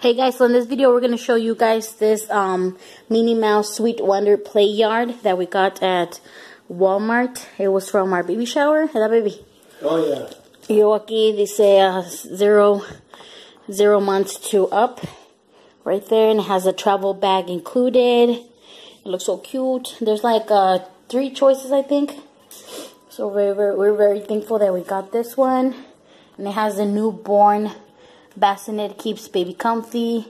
Hey guys, so in this video we're going to show you guys this um, Minnie Mouse Sweet Wonder Play Yard that we got at Walmart. It was from our baby shower. that baby? Oh yeah. Yo aquí dice uh, zero, zero months to up. Right there and it has a travel bag included. It looks so cute. There's like uh, three choices I think. So we're, we're, we're very thankful that we got this one. And it has a newborn bassinet keeps baby comfy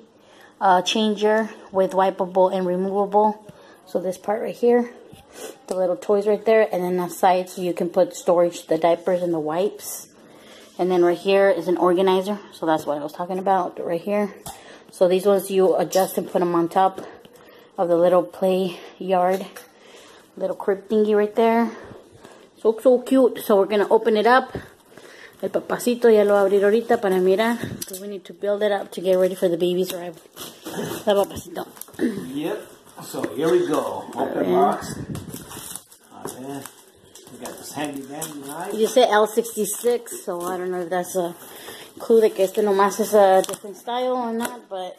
uh, changer with wipeable and removable. So this part right here the little toys right there and then the side so you can put storage the diapers and the wipes. And then right here is an organizer. So that's what I was talking about right here. So these ones you adjust and put them on top of the little play yard. Little crib thingy right there. So so cute. So we're gonna open it up El papacito ya lo va a abrir ahorita para mirar. Because we need to build it up to get ready for the baby's arrival. El papacito. Yep. So here we go. Open box. A. We got this handy dandy knife. You say L66, so I don't know if that's a clue que este nomás is a different style or not, but...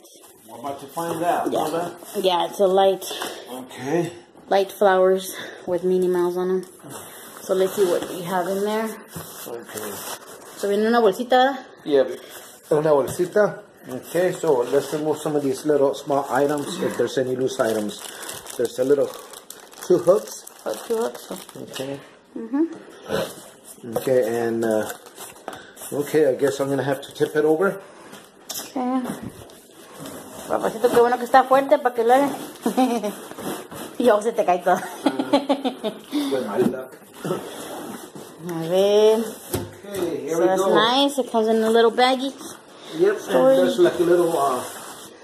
We're about to find out. Yeah, yeah it's a light... Okay. Light flowers with Minnie Mouse on them. So let's see what we have in there. Okay. So viene una bolsita. Yeah, una bolsita. Okay, so let's remove some of these little small items, if there's any loose items. There's a little two hooks. Oh, two hooks. Okay. Mm-hmm. Okay, and uh, okay, I guess I'm gonna have to tip it over. Okay. Papacito, qué bueno que está fuerte para que lo haga. y luego se te cae todo. Luck. A ver. Okay, So that's go. nice. It comes in a little baggie. Yep, Story. and there's like a little, uh,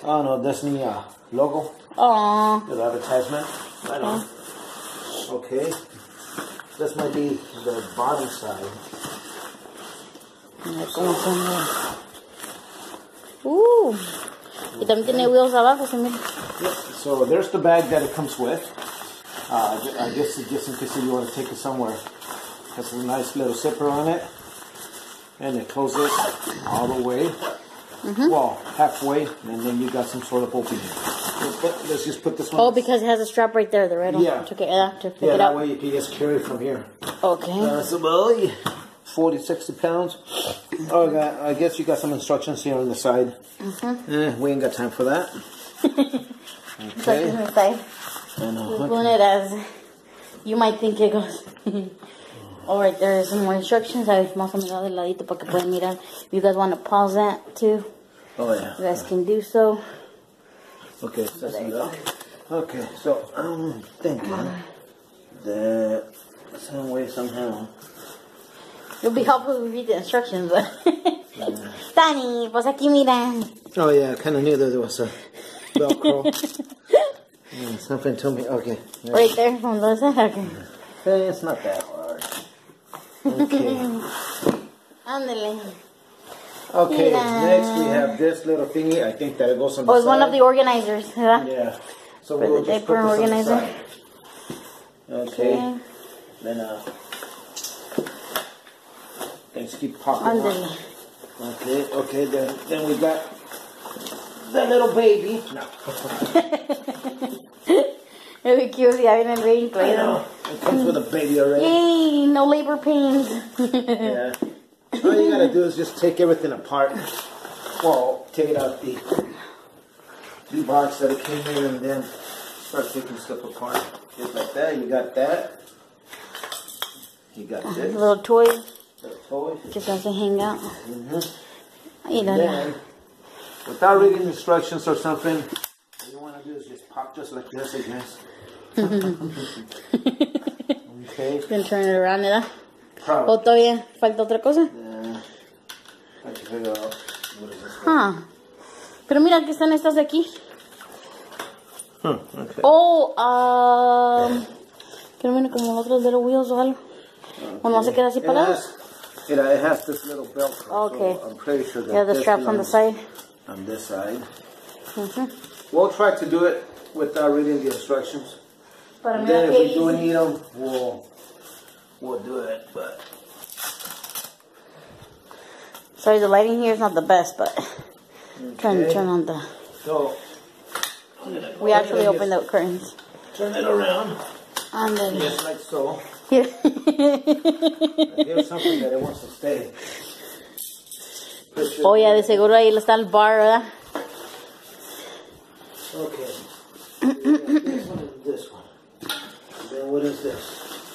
I don't know, Disney uh, logo, Aww. little advertisement. Right on. Okay. This might be the bottom side. Ver cómo son. Uh. Y también tiene wheels abajo, se mira. Yep. So there's the bag that it comes with. Uh, I guess just in case you want to take it somewhere. Has a nice little zipper on it. And it closes all the way. Well, halfway, and then you got some sort of opening. Let's let's just put this one. Oh, because it has a strap right there, the red one. Yeah. To, get, uh, to pick yeah, it that up. way you can just carry it from here. Okay. That's about 40, 60 pounds. Oh, I, got, I guess you got some instructions here on the side. Eh, we ain't got time for that. Okay. Okay. And, uh, We're doing it as you might think it goes. All right, there is some more instructions. I más o menos del ladito para que puedan mirar. If you guys want to pause that too, oh, yeah. you guys can do so. Okay, so that's enough. Okay, so I'm thinking that some way, somehow. It'll be helpful if we read the instructions, but. Dani, pues aquí mira. Oh, yeah, I kind of knew that there was a Velcro. Yeah, something told me. Okay. Right there, from those. Okay. Eh, It's not that hard. Okay. Ándale. Okay, Mira. next we have this little thingy. I think that it goes on the Oh, it's one of the organizers, ¿verdad? Yeah. So For we'll the just put diaper this on the organizer. side. Okay. Okay. Then uh, things keep popping Ándale. Okay. Okay. Then then we got the little baby. No. It'll be cute ya viene el I know. It comes with a baby already. Yay, no labor pains. Yeah. All you gotta do is just take everything apart. Well, take out the the box that it came in, and then start taking stuff apart. Just like that. You got that. You got this. Little toy Little toy. que se hace hang out. Mhm. Mírala. Then, without reading instructions or something, all you want to do is just pop just like this, I guess. Okay. Then turn it around, ¿verdad? O Probably. todavía falta otra cosa. Yeah. Ah. Pero mira que están estas de aquí. Huh, okay. Oh, um. Como los otros little wheels o algo. O no se queda así It parados. has, it, has this little Velcro. Okay. So I'm pretty sure that Yeah, the this straps on the side. On this side. Mhm. We'll try to do it without reading the instructions. Mira then if we do need them, we'll, we'll do it. But Sorry, the lighting here is not the best, but trying to turn on the. So We actually opened the curtains. turn it around, And then. just like so. Here. Here's something that it wants to stay. Oh, yeah, de seguro ahí está el bar, ¿verdad? Okay. This one and this one. Then what is this?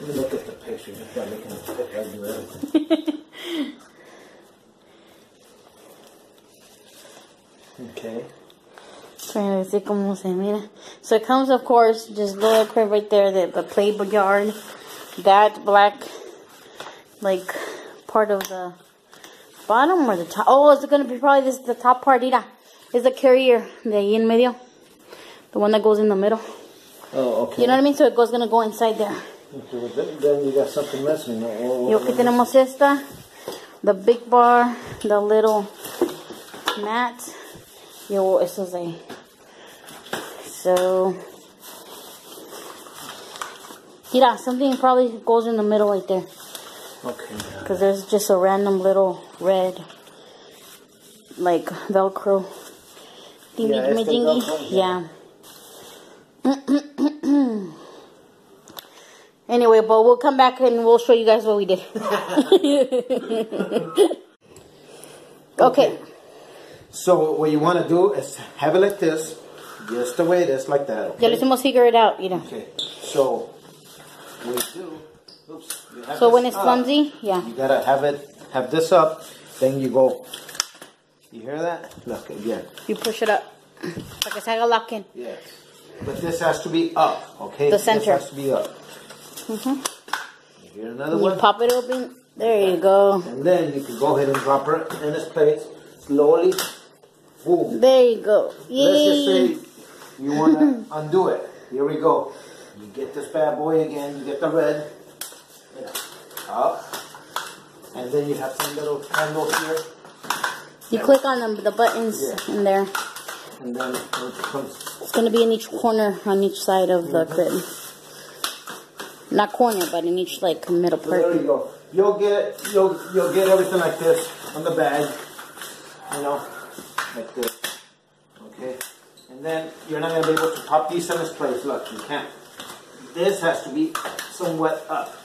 Let me look at the picture I look at the picture. Okay. Trying to see cómo se mira. So it comes, of course, just little crib right there, the, the play yard. That black, like, part of the bottom or the top. Oh, it's going to be probably this the top part, mira. Is the carrier de ahí en medio. The one that goes in the middle. Oh, okay. You know what I mean? So it goes going to go inside there. Okay, well, then, then you got something missing. Oh, oh, Y aquí tenemos esta. The big bar, the little mat. Yo, eso es ahí. So, mira, something probably goes in the middle right there. Okay. Because there's just a random little red, like, Velcro. Thingy, Yeah, the Yeah. anyway, but we'll come back and we'll show you guys what we did. okay. So what you want to do is have it like this, just the way it is, like that. Ya Okay. lo hicimos figure it out, you know. Okay. So we do. Oops. you have So when it's up. clumsy, yeah. You gotta have it, have this up, then you go. You hear that? Look again. You push it up. like que se haga lock in. Yes. But this has to be up, okay? The center. This has to be up. Mhm. You hear another You one? pop it open. There you go. And then you can go ahead and drop her in this place slowly. Boom. There you go. Yay. Let's just say you want to undo it. Here we go. You get this bad boy again. You get the red. Yeah. Up. And then you have some little handles here. You click on the, the buttons Yeah. in there. And then. It's going to be in each corner on each side of the crib. Not corner, but in each like middle So there part. you go. You'll get you'll you'll get everything like this on the bag. You know, like this. Okay. And then you're not gonna be able to pop these in this place. Look, you can't. This has to be somewhat up.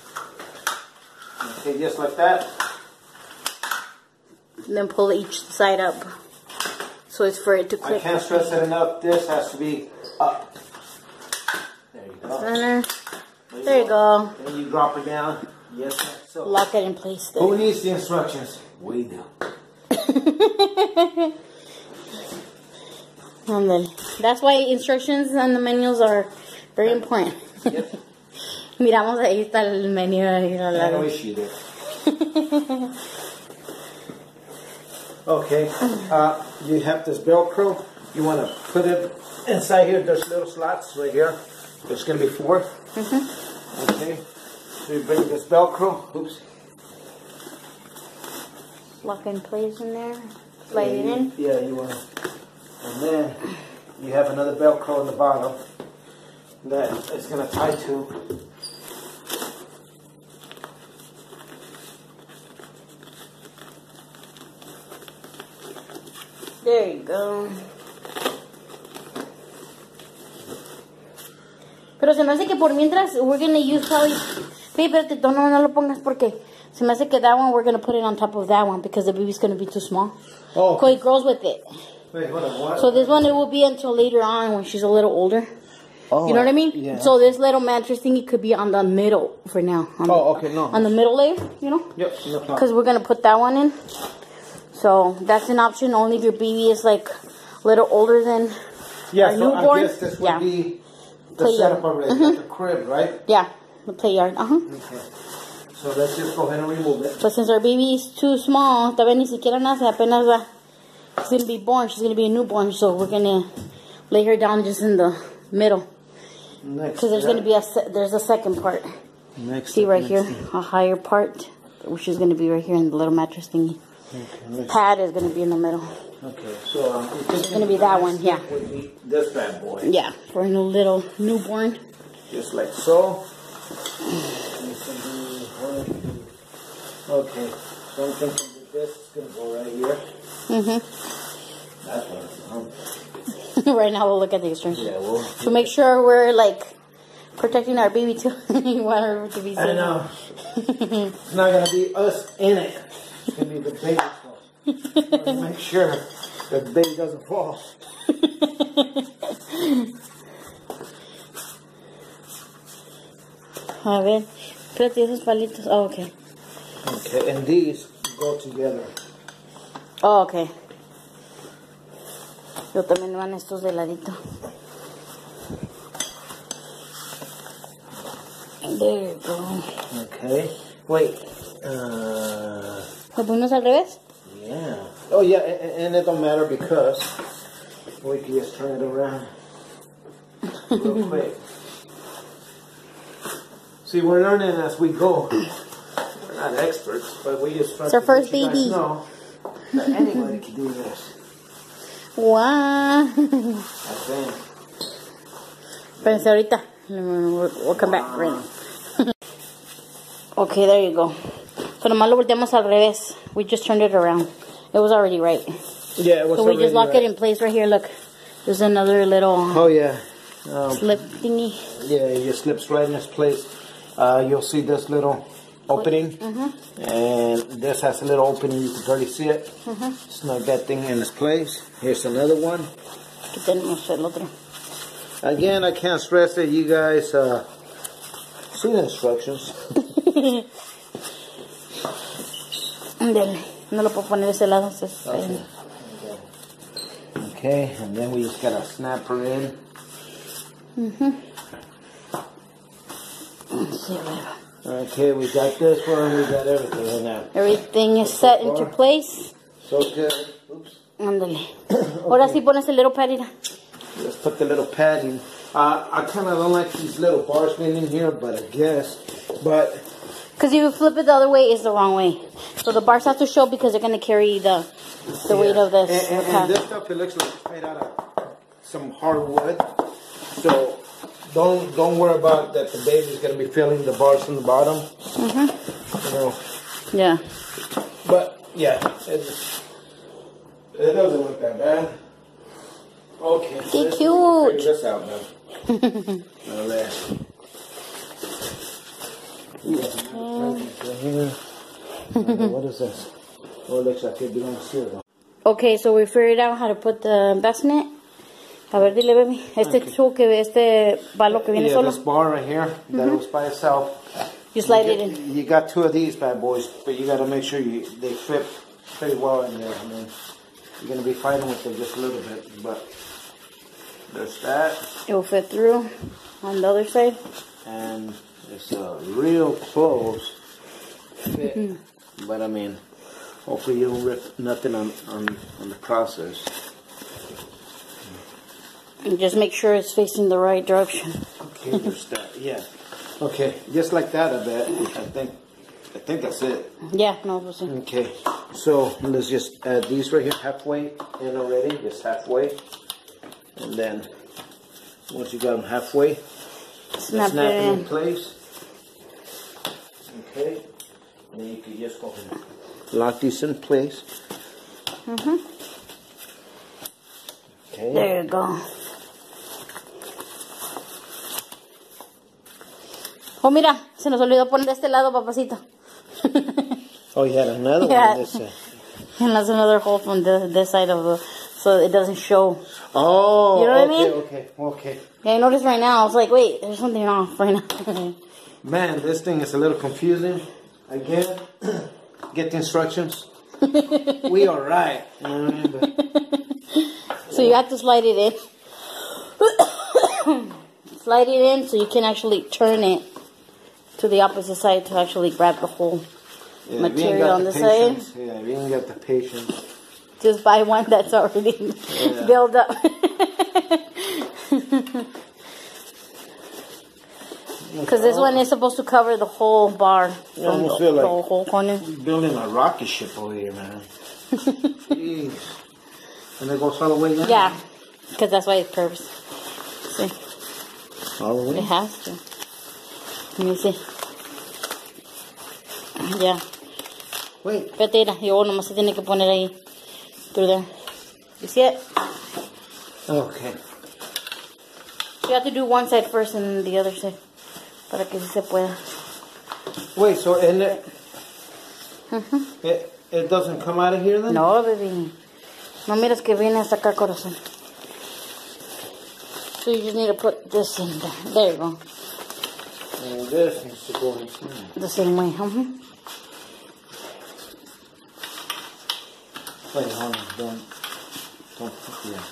Okay, just like that. And then pull each side up. So it's for it to click. I can't stress it enough. This has to be up. There you go. Center. There you go. Then you drop it down. Yes, like so. Lock it in place Who needs the instructions? We do. And then that's why instructions and the menus are very important. Yep. Miramos ahí está el menú. ahí al lado. know she did. okay, uh, you have this Velcro. You want to put it inside here. There's little slots right here. There's going to be 4 Okay, so you bring this Velcro. Oops. Lock in place in there. Slide it in. Yeah, you want to. And then you have another Velcro on the bottom that is going to tie to. There you go. Pero se me hace que por mientras we're gonna use probably. Babe, espérate, no, no, lo pongas porque se me hace que that one we're gonna put it on top of that one because the baby's gonna be too small. Oh. So it grows with it. Wait, hold on. What? So this one it will be until later on when she's a little older. oh, You know oh, what I mean? Yeah. So this little mattress thingy could be on the middle for now. On Oh, the, okay, no. On the middle layer, you know? Yep, no. Because we're going to put that one in. So that's an option only if your baby is like a little older than Yeah, our so newborn. I guess this would Yeah. be the Play setup yard. already, like the crib, right? Yeah, the play yard. Uh huh. Okay. So let's just go ahead and remove it. But since our baby is too small, todavía ni siquiera nace, apenas va. She's gonna be born. She's gonna be a newborn. So we're gonna lay her down just in the middle Next. because there's gonna be a there's a second part. next. See right next here, thing. a higher part, which is gonna be right here in the little mattress thingy. Okay. Pad is gonna be in the middle. Okay, so um, it's gonna be that one, yeah. This bad boy. Yeah, for a little newborn. Just like so. Okay, so I'm thinking that this is gonna go right here. Mm-hmm. That's what I'm. right now we'll look at the extremes. Yeah, well. To make sure we're like protecting our baby too. you want her to be safe. I know. it's not gonna be us in it. Gonna be the. Make sure that the baby doesn't fall. A ver. Espérate, esos palitos. Oh, okay. Okay, and these go together. Oh, okay. Yo también van estos de ladito. There you go. Okay. Wait. Uh, ¿Lo ponemos al revés? yeah. Oh yeah, and, and it don't matter because we can just turn it around real quick. See, we're learning as we go. We're not experts, but we just try It's our to first let you guys baby. know that anybody can do this. Wow. I think. Espérense ahorita. We'll come back right now. okay, there you go. So nomás lo volteamos al revés. We just turned it around. It was already right. Yeah, it was So we just lock right. it in place right here. Look, there's another little Oh yeah. Um, slip thingy. Yeah, it just slips right in its place. Uh, you'll see this little opening, and this has a little opening. You can barely see it. Snug that thing in its place. Here's another one. Aquí tenemos el otro. Again, I can't stress that you guys uh, see the instructions. Dele. No lo puedo poner de ese lado. está ahí. Okay, and then we just gotta snap her in. Sí, bueno. Okay, we got this one. We got everything in there. Everything is set into place. So good. Oops. Ándale. Ahora sí pones el little pad, mira. Let's put the little padding. Uh, I kind of don't like these little bars being in here, but I guess. But Because if you flip it the other way, it's the wrong way. So the bars have to show because they're going to carry the the weight of this. And, and, and this stuff, it looks like it's made out of some hardwood. So don't don't worry about that. The baby's gonna be feeling the bars from the bottom. Mm-hmm. You know, Yeah. but yeah, it, it doesn't look that bad. Okay, Qué let's cute. Figure this out now. Now there. Right here. Okay, what is this? Oh, it looks like it belongs here. Okay, so we figured out how to put the bassinet. A ver, dile, baby. Este tool que este palo que viene yeah, solo. this bar right here that mm-hmm. was by itself. You slide you it in. You got two of these bad boys, but you got to make sure you they fit pretty well in there. I mean, you're gonna be fighting with them just a little bit, but there's that, It will fit through on the other side. and it's a real close fit. Mm-hmm. but I mean, hopefully you don't rip nothing on on, on the process. And just make sure it's facing the right direction. Okay, there's that. Yeah. Okay, just like that, I bet. I think. I think that's it. Yeah, no, sí. Okay, so let's just add these right here halfway in already, just halfway. And then, once you got them halfway, Snap, snap it in. place. Okay, and then you can just go ahead and lock these in place. Mm-hmm. Okay, There you go. Oh, mira, se nos olvidó poner de este lado, papacito. oh, you had another Yeah. one. This, uh, and that's another hole from the, this side of the, so it doesn't show. oh, You know what I okay, mean? okay, okay. Yeah, I noticed right now, I was like, wait, there's something off right now. Man, this thing is a little confusing. Again, get the instructions. we are right. You know I mean? But- so you have to slide it in. slide it in so you can actually turn it to the opposite side to actually grab the whole. Yeah, if you ain't Material on the the side. patience, Yeah, you ain't got the patience. Just buy one that's already Yeah. built up. Because this one is supposed to cover the whole bar the, almost feel the like- whole corner. Building a rocket ship over here, man. Jeez. And it goes all the way down? Yeah, because that's why it curves. See, All the way? it has to. Let me see. Yeah. Wait. Espérate, mira, y luego nomás se tiene que poner ahí. Through there. You see it? Okay. You have to do one side first and then the other side. Para que sí se pueda. Wait, so and it, it, it doesn't come out of here then? No, baby. No miras que viene hasta acá, corazón. So you just need to put this in there. There you go. And this needs to go inside. The same way. mhm. Wait, hold on. Don't, don't, yeah.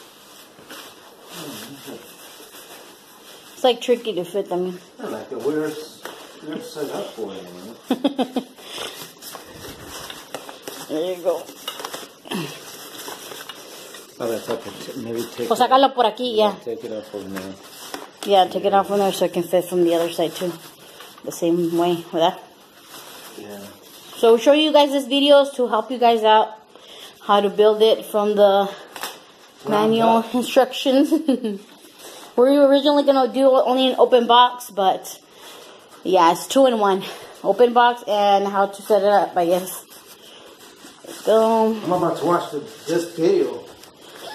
It's like tricky to fit them in. I like the where's, they're set up for you? There you go. Oh, that's up. Maybe take Pues it, sácalo por aquí, yeah. take it up from there. Yeah, take it off from there so it can fit from the other side too. The same way, ¿verdad? Yeah. So we'll show you guys this videos to help you guys out how to build it from the manual instructions. we were originally gonna do only an open box, but yeah, it's two in one. Open box and how to set it up, I guess. So I'm about to watch the, this video.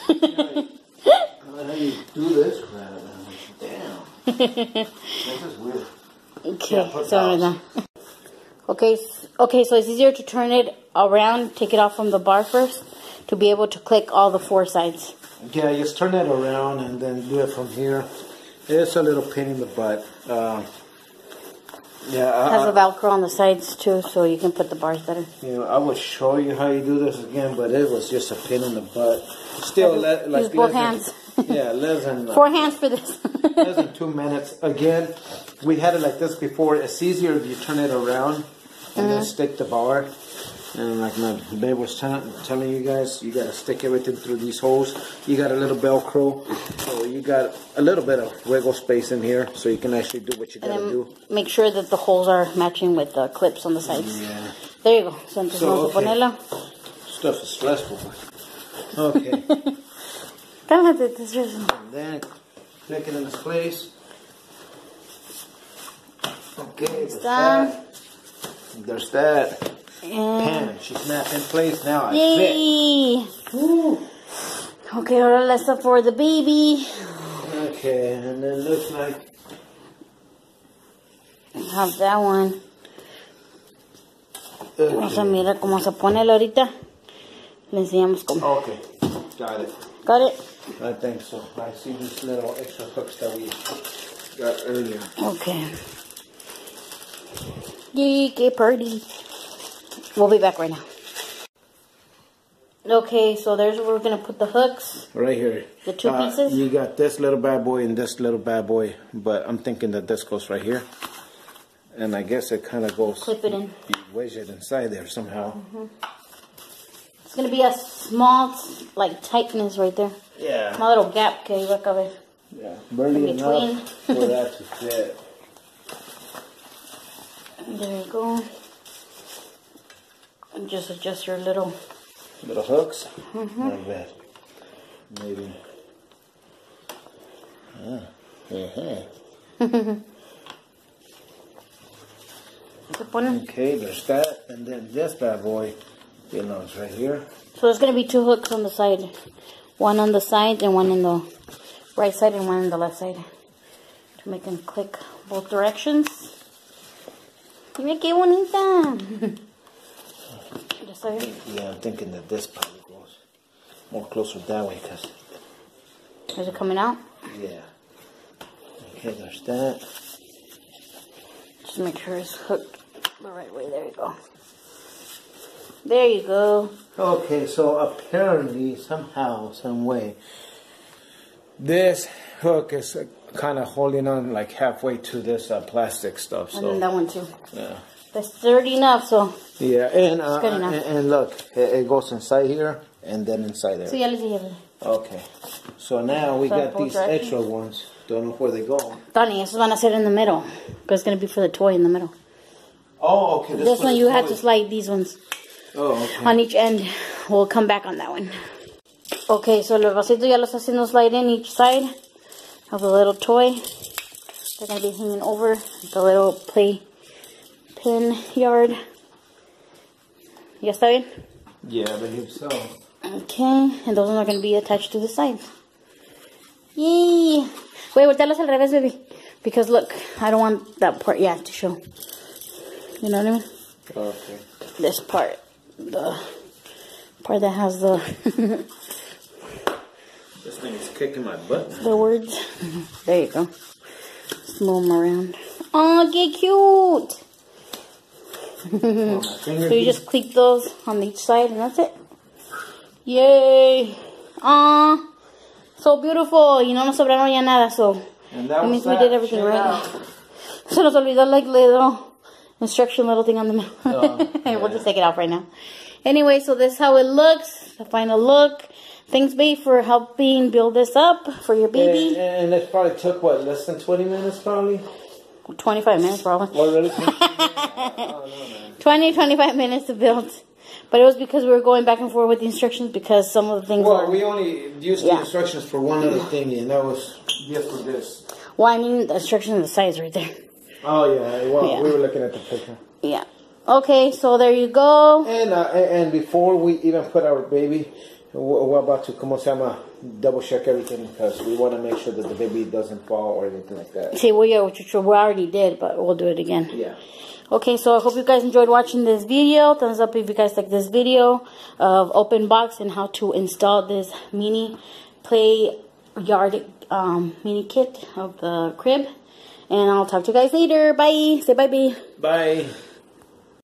I don't know how you do this crap. Damn. this is weird. Okay, Yeah, so okay, okay, so it's easier to turn it around, take it off from the bar first, to be able to click all the four sides. Yeah, just turn it around and then do it from here. It's a little pain in the butt. Uh, yeah, It has I, a Velcro on the sides too, so you can put the bars better. you know, I would show you how you do this again, but it was just a pain in the butt. Still, le- like Use both less than- yeah, less than uh, Four hands for this. less than two minutes. Again, we had it like this before. It's easier if you turn it around and then stick the bar. And like my babe was telling you guys, you gotta stick everything through these holes. You got a little Velcro, so you got a little bit of wiggle space in here, so you can actually do what you gotta do. make sure that the holes are matching with the clips on the sides. Yeah, There you go. So So, vamos a okay. ponerla. stuff is stressful. Okay, Cálmate, te estresas. and then click it in its place. Okay, there's that. There's that. And Pan, she snapped in place. Now I fit. yay! Okay, ahora let's up for the baby. Okay, and then looks like I Have that one. Vamos a okay. mirar cómo se pone ahorita. Le enseñamos cómo. okay, got it. Got it? I think so. I see these little extra hooks that we got earlier. Okay. Yay, gay party. We'll be back right now. Okay, so there's where we're gonna put the hooks. Right here. The two Uh, pieces? You got this little bad boy and this little bad boy, but I'm thinking that this goes right here. And I guess it kind of goes. Clip it in. You wedge it inside there somehow. It's gonna be a small, like, tightness right there. Yeah. Small little gap que iba a caber. Yeah. Barely In enough for that to fit. There you go. And just adjust your little. Little hooks. Mm-hmm. Like that. Maybe. Ah. Uh-huh. Se. Okay, there's that. And then this bad boy, you know, it's right here. So there's gonna be two hooks on the side. One on the side and one in the right side and one in the left side. To make them click both directions. Mira qué bonita. Yeah, I'm thinking that this probably goes more closer that way because, Is it coming out? yeah. Okay, there's that. Just make sure it's hooked the right way. There you go. There you go. Okay, so apparently, somehow, some way, this hook is kind of holding on like halfway to this uh, plastic stuff. And then So, that one too. yeah. That's sturdy enough, so. Yeah, and, uh, good enough. and, and look, it, it goes inside here and then inside there. So ya les dije. Okay, so now we So got these directions? extra ones. Don't know where they go. Tony, esos van a ser in the middle. Because it's going to be for the toy in the middle. Oh, okay. This for one you have to slide these ones Oh, okay. on each end. We'll come back on that one. Okay, so los vasitos ya los haciendo slide in each side of the little toy. They're going to be hanging over the little play pin yard. ¿Ya está bien? Yeah, I believe so. Okay, and those are going to be attached to the sides. Yay! Wait, voltealos al revés, baby. Because look, I don't want that part, yeah, to show. You know what I mean? Okay. This part. The part that has the This thing is kicking my butt. the words. There you go. Move them around. Oh, get cute! So you just click those on each side and that's it. Yay! Aw, so beautiful. Y no nos sobraron ya nada, so And that means we did everything Check right. out. Se nos olvidó like little instruction little thing on the middle. Oh, we'll just take it off right now. Anyway, so this is how it looks. The final look. Thanks, babe, for helping build this up for your And, baby. and it probably took what less than twenty minutes, probably. 25 minutes, probably. What really? no, man. 20, 25 minutes to build. But it was because we were going back and forth with the instructions because some of the things Well, are... we only used Yeah. the instructions for one other thing, and that was just for this. Well, I mean, the instructions on the sides right there. Oh yeah, well, Yeah. we were looking at the picture. Yeah. Okay, so there you go. And uh, and and before we even put our baby, we're we're about to, como se llama, double check everything because we want to make sure that the baby doesn't fall or anything like that. See, well, yeah, which we already did, but we'll do it again. Yeah. Okay, so I hope you guys enjoyed watching this video. Thumbs up if you guys like this video of open box and how to install this Minnie play yard um, mini kit of the crib. And I'll talk to you guys later. Bye. Say bye, bye. Bye.